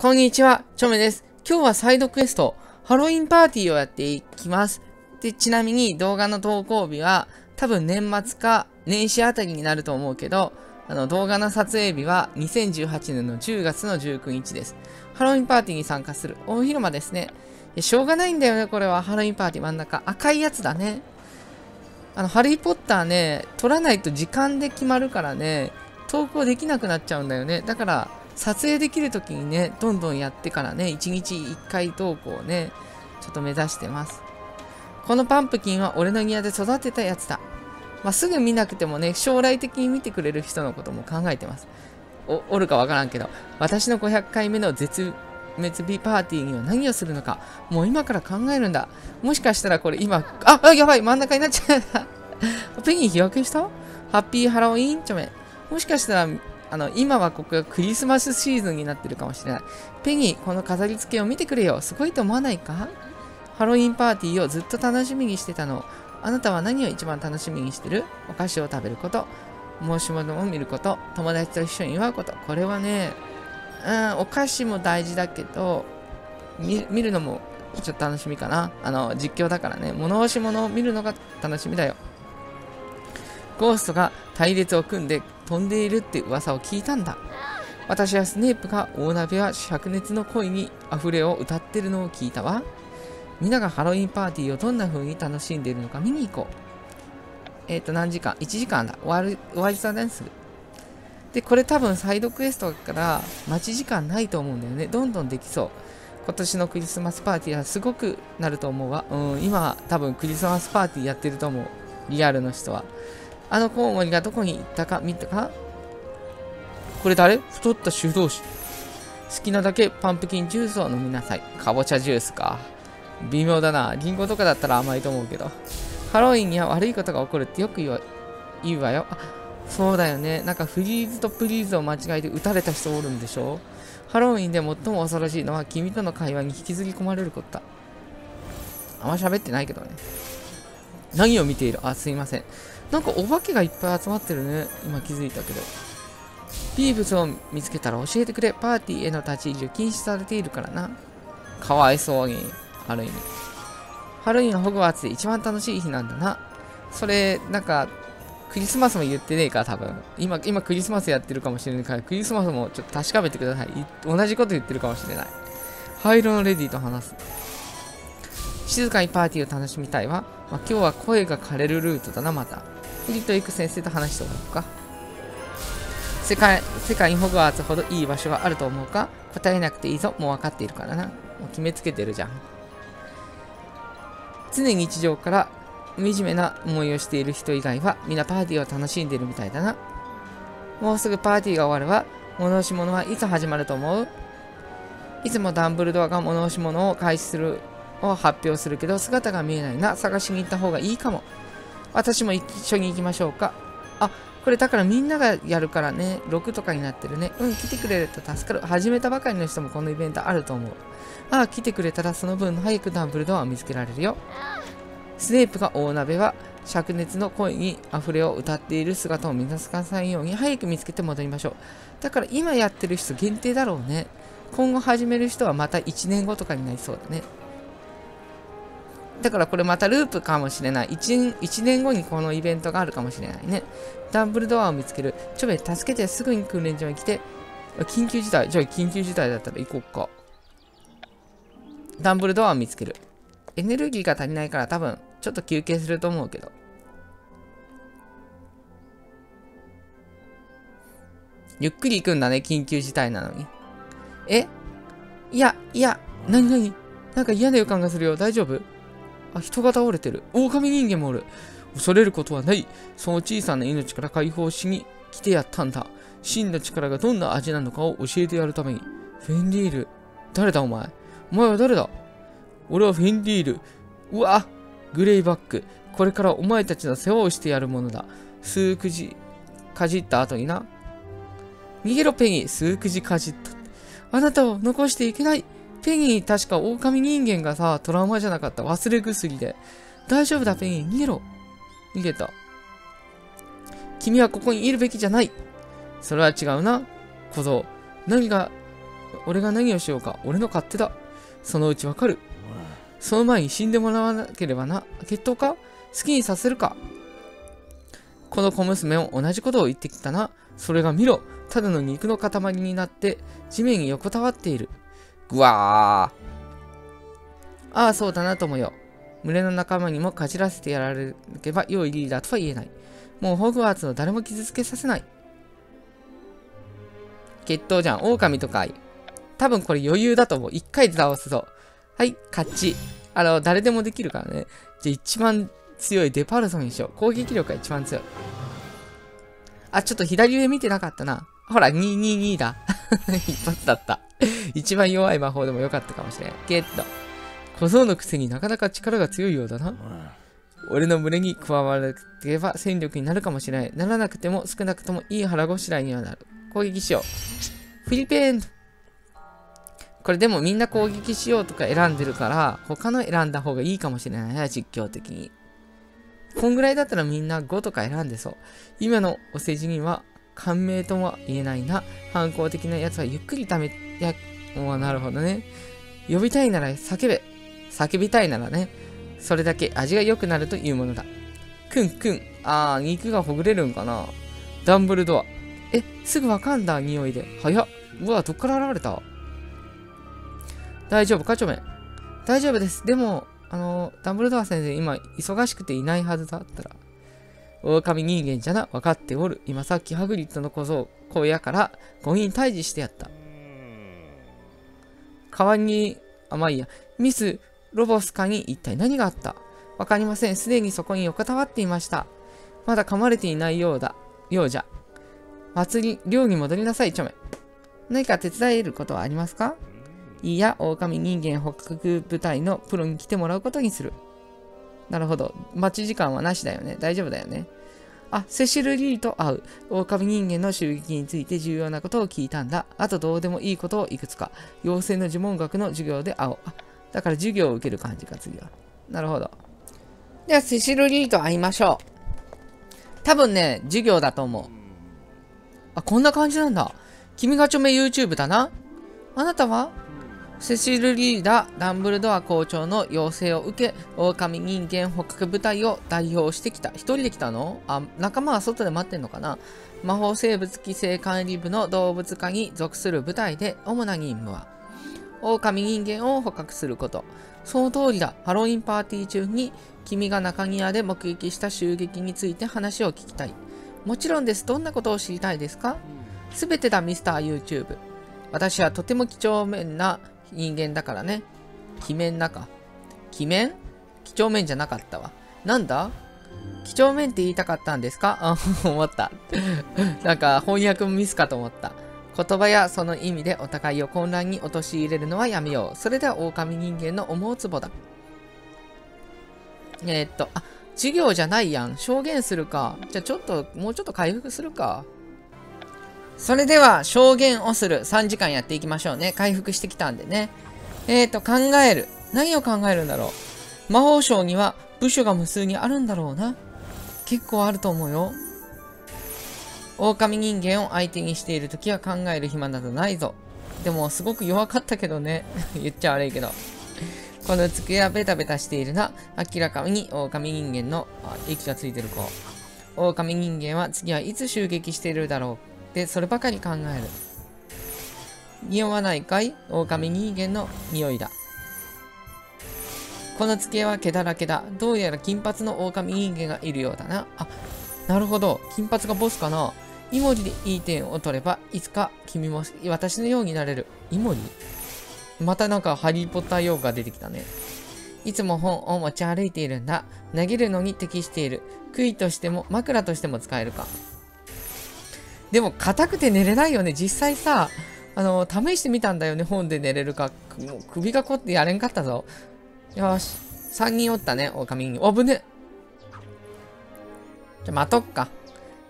こんにちは、チョメです。今日はサイドクエスト、ハロウィンパーティーをやっていきます。で、ちなみに動画の投稿日は多分年末か年始あたりになると思うけど、あの動画の撮影日は2018年の10月の19日です。ハロウィンパーティーに参加する大広間ですね。しょうがないんだよね、これは。ハロウィンパーティー真ん中。赤いやつだね。あの、ハリーポッターね、撮らないと時間で決まるからね、投稿できなくなっちゃうんだよね。だから、撮影できるときにね、どんどんやってからね、1日1回投稿をね、ちょっと目指してます。このパンプキンは俺の庭で育てたやつだ。まあ、すぐ見なくてもね、将来的に見てくれる人のことも考えてます。お、おるかわからんけど、私の500回目の絶滅日パーティーには何をするのか、もう今から考えるんだ。もしかしたらこれ今、あ、あやばい、真ん中になっちゃった。ペギー日焼けした？ハッピーハロウィン？ちょめ。もしかしたらあの、今はここがクリスマスシーズンになってるかもしれない。ペギー、この飾り付けを見てくれよ。すごいと思わないか？ハロウィンパーティーをずっと楽しみにしてたの。あなたは何を一番楽しみにしてる？お菓子を食べること、申し物を見ること、友達と一緒に祝うこと。これはね、うん、お菓子も大事だけど、見るのもちょっと楽しみかな。あの、実況だからね、物押し物を見るのが楽しみだよ。ゴーストが隊列を組んで飛んでいるって噂を聞いたんだ。私はスネープが大鍋は灼熱の恋に溢れを歌ってるのを聞いたわ。みんながハロウィンパーティーをどんな風に楽しんでいるのか見に行こう。えっ、ー、と、何時間 ?1 時間だ。終わる、終わりそうです。で、これ多分サイドクエストから待ち時間ないと思うんだよね。どんどんできそう。今年のクリスマスパーティーはすごくなると思うわ。うん、今多分クリスマスパーティーやってると思う。リアルの人は。あのコウモリがどこに行ったか見たか？これ誰？太った修道士。好きなだけパンプキンジュースを飲みなさい。かぼちゃジュースか。微妙だな。リンゴとかだったら甘いと思うけど。ハロウィンには悪いことが起こるってよく言う言うわよ。あ、そうだよね。なんかフリーズとプリーズを間違えて撃たれた人おるんでしょハロウィンで最も恐ろしいのは君との会話に引きずり込まれることだ。あんま喋ってないけどね。何を見ている？あ、すいません。なんかお化けがいっぱい集まってるね。今気づいたけど。ピーブスを見つけたら教えてくれ。パーティーへの立ち入りを禁止されているからな。かわいそうに。ハロウィン。ハロウィンはホグワーツで一番楽しい日なんだな。それ、なんか、クリスマスも言ってねえか、多分。今、今クリスマスやってるかもしれないから、クリスマスもちょっと確かめてください。同じこと言ってるかもしれない。灰色のレディと話す。静かにパーティーを楽しみたいわ。まあ、今日は声が枯れるルートだな、また。リと行く先生と話しておこうか？世界、世界にホグワーツほどいい場所があると思うか？答えなくていいぞ。もう分かっているからな。もう決めつけてるじゃん。常に日常から惨めな思いをしている人以外は、皆パーティーを楽しんでるみたいだな。もうすぐパーティーが終わるわ。物押し物はいつ始まると思う？いつもダンブルドアが物押し物を開始するを発表するけど姿が見えないな。探しに行った方がいいかも。私も一緒に行きましょうか。あ、これだからみんながやるからね。6とかになってるね。うん、来てくれると助かる。始めたばかりの人もこのイベントあると思う。ああ、来てくれたらその分早くダンブルドアを見つけられるよ。スネープが大鍋は灼熱の声に溢れを歌っている姿を皆さんように早く見つけて戻りましょう。だから今やってる人限定だろうね。今後始める人はまた1年後とかになりそうだね。だからこれまたループかもしれない1。1年後にこのイベントがあるかもしれないね。ダンブルドアを見つける。ちょべ、助けてすぐに訓練所に来て。緊急事態。じゃあ緊急事態だったら行こうか。ダンブルドアを見つける。エネルギーが足りないから多分、ちょっと休憩すると思うけど。ゆっくり行くんだね、緊急事態なのに。え？いや、いや、なになになんか嫌な予感がするよ。大丈夫？あ、人が倒れてる。狼人間もおる。恐れることはない。その小さな命から解放しに来てやったんだ。真の力がどんな味なのかを教えてやるために。フェンリール。誰だお前？お前は誰だ？俺はフェンリール。うわグレイバック。これからお前たちの世話をしてやるものだ。数くじ、かじった後にな。逃げろペギー。数くじかじった。あなたを残していけない。ペギー確か狼人間がさ、トラウマじゃなかった。忘れ薬で。大丈夫だ、ペギー。逃げろ。逃げた。君はここにいるべきじゃない。それは違うな、小僧。何が俺が何をしようか。俺の勝手だ。そのうちわかる。その前に死んでもらわなければな。決闘か？好きにさせるか？この小娘も同じことを言ってきたな。それが見ろ。ただの肉の塊になって地面に横たわっている。ぐわー。ああ、そうだなともよ。群れの仲間にもかじらせてやられれば良いリーダーとは言えない。もうホグワーツの誰も傷つけさせない。決闘じゃん。狼とかい。多分これ余裕だと思う。一回で倒すぞ。はい、勝ち。あの、誰でもできるからね。じゃあ一番強いデパルソンにしよう。攻撃力が一番強い。あ、ちょっと左上見てなかったな。ほら、222だ。一発だった。一番弱い魔法でもよかったかもしれん。ゲット。小僧のくせになかなか力が強いようだな。俺の群れに加われれば戦力になるかもしれない。ならなくても少なくともいい腹ごしらえにはなる。攻撃しよう。フィリピンこれでもみんな攻撃しようとか選んでるから、他の選んだ方がいいかもしれないな、実況的に。こんぐらいだったらみんな5とか選んでそう。今のお世辞には感銘とは言えないな。反抗的なやつはゆっくりため、や、もうなるほどね。呼びたいなら叫べ。叫びたいならね。それだけ味が良くなるというものだ。くんくん。あー、肉がほぐれるんかな。ダンブルドア。え、すぐわかんだ、匂いで。早っ。うわ、どっから現れた大丈夫か、ちょめ。大丈夫です。でも、あの、ダンブルドア先生、今、忙しくていないはずだったら。狼人間じゃな、分かっておる。今さっきハグリッドの小僧、小屋から5人退治してやった。代わりに、あ、まあいいや。ミス・ロボスカに一体何があった？わかりません。すでにそこに横たわっていました。まだ噛まれていないようだ。ようじゃ。祭り、寮に戻りなさい、ちょめ。何か手伝えることはありますか？いや、狼人間捕獲部隊のプロに来てもらうことにする。なるほど。待ち時間はなしだよね。大丈夫だよね。あ、セシルリーと会う。狼人間の襲撃について重要なことを聞いたんだ。あとどうでもいいことをいくつか。妖精の呪文学の授業で会おう。あ、だから授業を受ける感じか、次は。なるほど。では、セシルリーと会いましょう。多分ね、授業だと思う。あ、こんな感じなんだ。君が著名 YouTube だな。あなたは？セシル・リーダー、ダンブルドア校長の要請を受け、狼人間捕獲部隊を代表してきた。一人で来たの？あ、仲間は外で待ってんのかな？魔法生物規制管理部の動物科に属する部隊で、主な任務は、狼人間を捕獲すること。その通りだ。ハロウィンパーティー中に、君が中庭で目撃した襲撃について話を聞きたい。もちろんです。どんなことを知りたいですか？すべてだ、ミスター YouTube。私はとても几帳面な人間だからね。鬼面なか。鬼面？几帳面じゃなかったわ。なんだ？几帳面って言いたかったんですか？あ、思った。なんか翻訳ミスかと思った。言葉やその意味でお互いを混乱に陥れるのはやめよう。それでは狼人間の思うツボだ。えー、っと、あ、授業じゃないやん。証言するか。じゃあちょっと、もうちょっと回復するか。それでは、証言をする3時間やっていきましょうね。回復してきたんでね。えーと、考える。何を考えるんだろう。魔法省には部署が無数にあるんだろうな。結構あると思うよ。狼人間を相手にしている時は考える暇などないぞ。でも、すごく弱かったけどね。言っちゃ悪いけど。この机はベタベタしているな。明らかに狼人間の、あ、息がついてる子。狼人間は次はいつ襲撃しているだろうで、そればかり考える。匂わないかい？狼人間の匂いだ。この机は毛だらけだ。どうやら金髪の狼人間がいるようだな。あ、なるほど。金髪がボスかな。イモリでいい点を取れば、いつか君も私のようになれる。イモリ？またなんかハリーポッター用語が出てきたね。いつも本を持ち歩いているんだ。投げるのに適している。杭としても枕としても使えるか。でも、硬くて寝れないよね。実際さ、あの、試してみたんだよね。本で寝れるか。もう首が凝ってやれんかったぞ。よし。3人おったね、狼に。おぶね。じゃ、待とっか。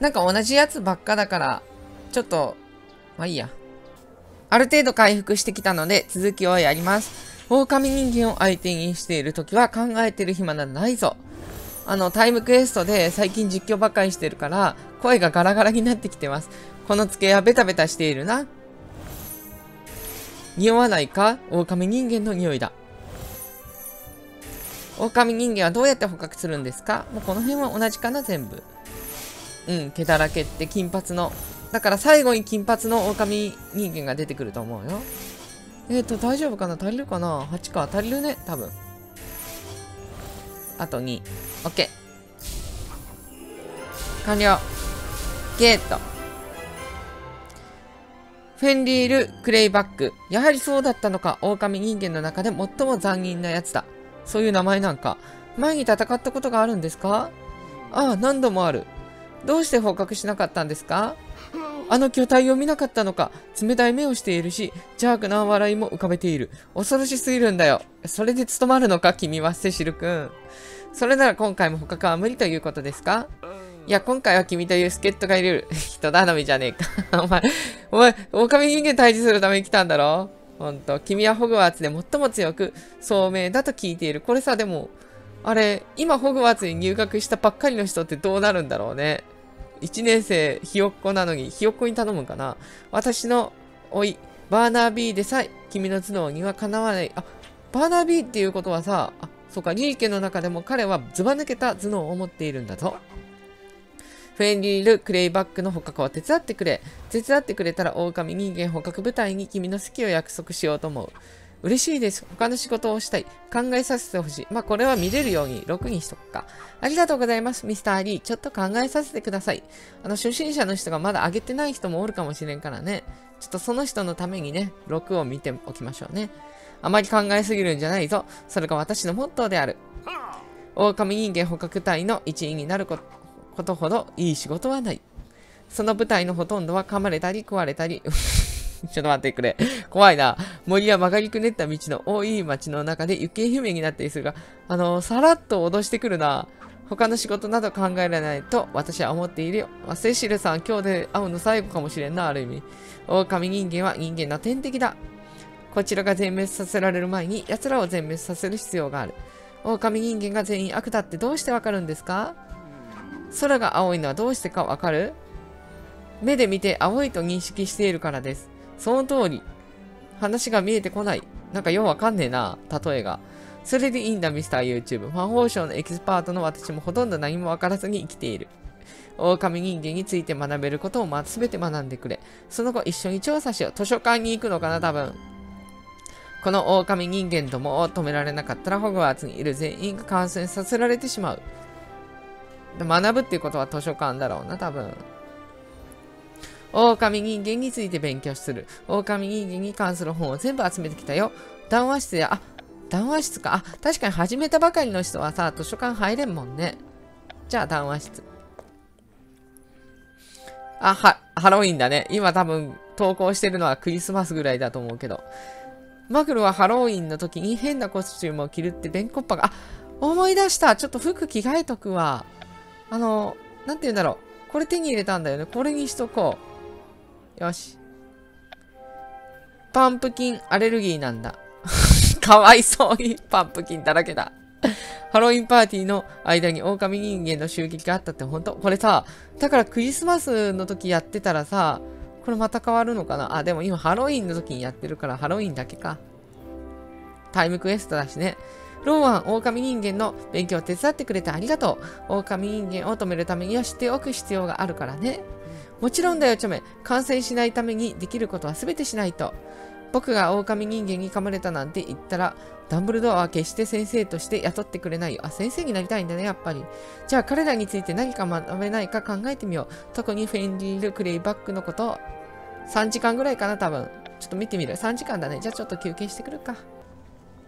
なんか同じやつばっかだから、ちょっと、まあいいや。ある程度回復してきたので、続きをやります。狼人間を相手にしているときは考えてる暇などないぞ。あの、タイムクエストで最近実況ばっかりしてるから、声がガラガラになってきてます。この机はベタベタしているな。匂わないか？狼人間の匂いだ。狼人間はどうやって捕獲するんですか？もうこの辺は同じかな、全部。うん、毛だらけって金髪の。だから最後に金髪の狼人間が出てくると思うよ。えっ、ー、と、大丈夫かな？足りるかな ?8 か？足りるね、多分。あと2。OK。完了。ゲート。フェンリール・クレイバック。やはりそうだったのか。狼人間の中で最も残忍なやつだ。そういう名前なんか。前に戦ったことがあるんですか？ああ、何度もある。どうして捕獲しなかったんですか？あの巨体を見なかったのか。冷たい目をしているし、邪悪な笑いも浮かべている。恐ろしすぎるんだよ。それで務まるのか君は、セシル君。それなら今回も捕獲は無理ということですか？いや、今回は君という助っ人がいる。人頼みじゃねえか お前、お前、狼人間退治するために来たんだろ？ほんと。君はホグワーツで最も強く、聡明だと聞いている。これさ、でも、あれ、今ホグワーツに入学したばっかりの人ってどうなるんだろうね。1年生、ひよっこなのに、ひよっこに頼むかな。私のおい、バーナービーでさえ、君の頭脳にはかなわない。あ、バーナービーっていうことはさ、あ、そうか、リー家の中でも彼はずば抜けた頭脳を持っているんだぞ。フェンリール・クレイバックの捕獲を手伝ってくれ。手伝ってくれたら狼人間捕獲部隊に君の席を約束しようと思う。嬉しいです。他の仕事をしたい。考えさせてほしい。まあ、これは見れるように6にしとくか。ありがとうございます、ミスター・リー。ちょっと考えさせてください。あの、初心者の人がまだ上げてない人もおるかもしれんからね。ちょっとその人のためにね、6を見ておきましょうね。あまり考えすぎるんじゃないぞ。それが私のモットーである。狼人間捕獲隊の一員になることほどいい仕事はない。その部隊のほとんどは噛まれたり食われたり ちょっと待ってくれ。怖いな。森や曲がりくねった道の多い街の中で行方不明になったりするが、あの、さらっと脅してくるな。他の仕事など考えられないと私は思っているよ。まあ、セシルさん、今日で会うの最後かもしれんな、ある意味。狼人間は人間の天敵だ。こちらが全滅させられる前に奴らを全滅させる必要がある。狼人間が全員悪だってどうしてわかるんですか？空が青いのはどうしてかわかる？目で見て青いと認識しているからです。その通り。話が見えてこない。なんかようわかんねえな、例えが。それでいいんだ、ミスター YouTube。魔法省のエキスパートの私もほとんど何もわからずに生きている。狼人間について学べることをすべて学んでくれ。その後一緒に調査しよう。図書館に行くのかな、多分。この狼人間どもを止められなかったらホグワーツにいる全員が感染させられてしまう。学ぶっていうことは図書館だろうな、多分。狼人間について勉強する。狼人間に関する本を全部集めてきたよ。談話室や、あ、談話室か。あ、確かに始めたばかりの人はさ、図書館入れんもんね。じゃあ、談話室。あ、は、ハロウィンだね。今多分、投稿してるのはクリスマスぐらいだと思うけど。マグロはハロウィンの時に変なコスチュームを着るってベンコッパが、あ、思い出したちょっと服着替えとくわ。あの、なんて言うんだろう。これ手に入れたんだよね。これにしとこう。よし。パンプキンアレルギーなんだ。かわいそうにパンプキンだらけだ。ハロウィンパーティーの間に狼人間の襲撃があったって本当？これさ、だからクリスマスの時やってたらさ、これまた変わるのかな？あ、でも今ハロウィンの時にやってるからハロウィンだけか。タイムクエストだしね。ローワン、狼人間の勉強を手伝ってくれてありがとう。狼人間を止めるためには知っておく必要があるからね。もちろんだよ、チョメ。感染しないためにできることは全てしないと。僕が狼人間に噛まれたなんて言ったら、ダンブルドアは決して先生として雇ってくれないよ。あ、先生になりたいんだね、やっぱり。じゃあ彼らについて何か学べないか考えてみよう。特にフェンリル・クレイバックのこと3時間ぐらいかな、多分。ちょっと見てみる。3時間だね。じゃあちょっと休憩してくるか。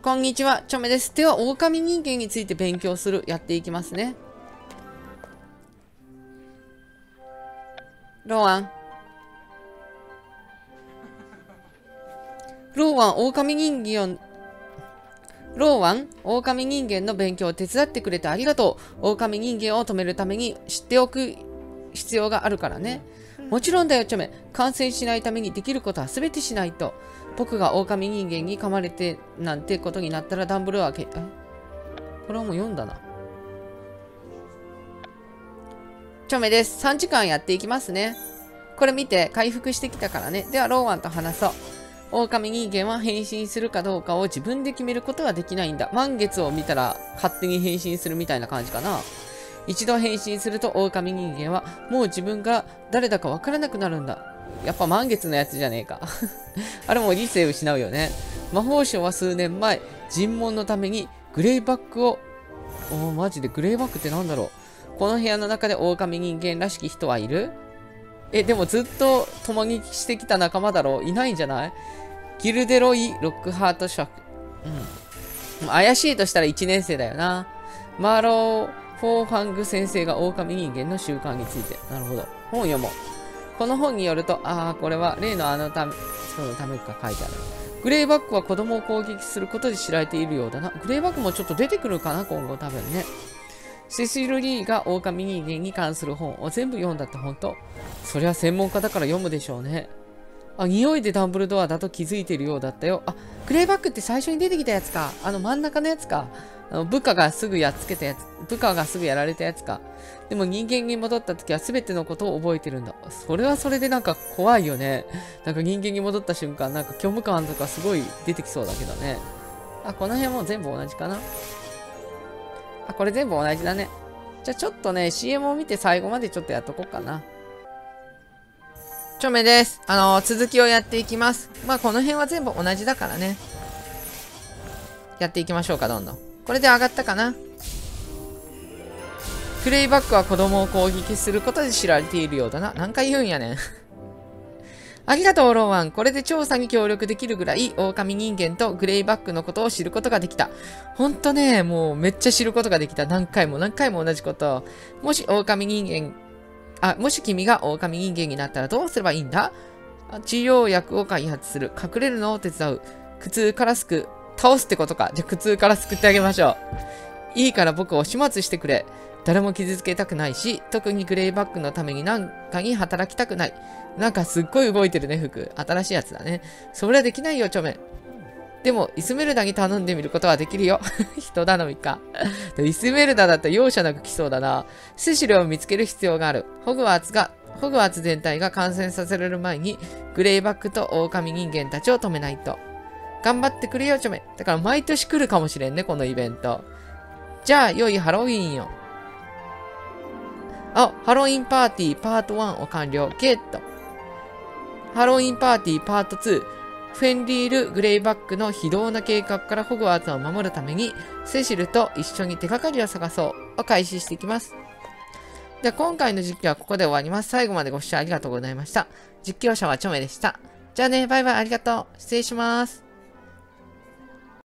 こんにちは、チョメです。では、狼人間について勉強する、やっていきますね。ローアン。ローワン、狼人間ローワン、狼人間の勉強を手伝ってくれてありがとう。狼人間を止めるために知っておく必要があるからね。もちろんだよ、チョメ。感染しないためにできることは全てしないと。僕が狼人間に噛まれてなんてことになったらダンブルはけ、これはもう読んだな。チョメです。3時間やっていきますね。これ見て、回復してきたからね。では、ローワンと話そう。狼人間は変身するかどうかを自分で決めることはできないんだ。満月を見たら勝手に変身するみたいな感じかな。一度変身すると狼人間はもう自分が誰だかわからなくなるんだ。やっぱ満月のやつじゃねえか あれも理性失うよね。魔法省は数年前、尋問のためにグレイバックを、おー、マジでグレイバックってなんだろう。この部屋の中で狼人間らしき人はいる？え、でもずっと共にしてきた仲間だろう？いないんじゃない？ギルデロイ・ロックハートシャク。うん。怪しいとしたら1年生だよな。マーロー・フォーファング先生が狼人間の習慣について。なるほど。本読もう。この本によると、ああ、これは例のあのため、人のためか書いてある。グレイバックは子供を攻撃することで知られているようだな。グレイバックもちょっと出てくるかな今後多分ね。セシル・リーが狼人間に関する本を全部読んだって本当？そりゃ専門家だから読むでしょうね。あ、匂いでダンブルドアだと気づいてるようだったよ。あ、グレイバックって最初に出てきたやつか。あの真ん中のやつか。あの部下がすぐやっつけたやつ。部下がすぐやられたやつか。でも人間に戻った時は全てのことを覚えてるんだ。それはそれでなんか怖いよね。なんか人間に戻った瞬間、なんか虚無感とかすごい出てきそうだけどね。あ、この辺も全部同じかな。あ、これ全部同じだね。じゃあちょっとね、CM を見て最後までちょっとやっとこうかな。ちょめです。あのー、続きをやっていきます。まあ、この辺は全部同じだからね。やっていきましょうか、どんどん。これで上がったかなクレイバックは子供を攻撃することで知られているようだな。何回言うんやねんありがとう、ローワン。これで調査に協力できるぐらい、狼人間とグレイバックのことを知ることができた。ほんとね、もうめっちゃ知ることができた。何回も何回も同じこと。もし狼人間、あ、もし君が狼人間になったらどうすればいいんだ？治療薬を開発する。隠れるのを手伝う。苦痛から救う。倒すってことか。じゃあ苦痛から救ってあげましょう。いいから僕を始末してくれ。誰も傷つけたくないし、特にグレイバックのために何かに働きたくない。なんかすっごい動いてるね、服。新しいやつだね。それはできないよ、チョメ。でも、イスメルダに頼んでみることはできるよ。人頼みか。イスメルダだったら容赦なく来そうだな。セシルを見つける必要がある。ホグワーツが、ホグワーツ全体が感染させられる前に、グレイバックと狼人間たちを止めないと。頑張ってくれよ、チョメ。だから毎年来るかもしれんね、このイベント。じゃあ、良いハロウィーンよ。あ、ハロウィンパーティーパート1を完了。ゲット。ハロウィンパーティーパート2。フェンリール・グレイバックの非道な計画からホグワーツを守るために、セシルと一緒に手がかりを探そうを開始していきます。では今回の実況はここで終わります。最後までご視聴ありがとうございました。実況者はチョメでした。じゃあね、バイバイありがとう。失礼します。